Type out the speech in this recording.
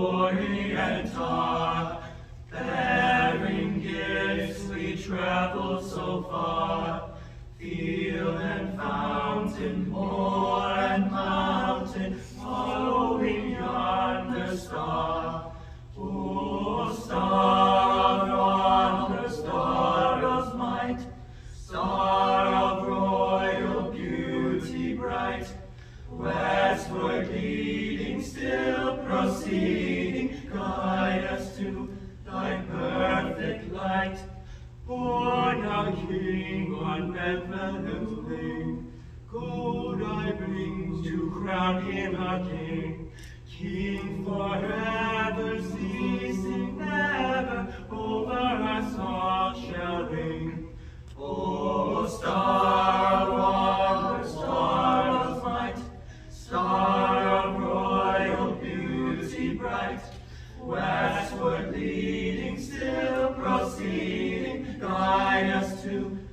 glory and tar. Bearing gifts, we traveled so far. Field and fountain, moor and mountain, following yonder star. To thy perfect light. Born a king on Bethlehem's plain, gold I bring to crown him a king. Forever, ceasing never, over us all shall reign. O star of wonder, star of might, star of royal beauty bright, westward to.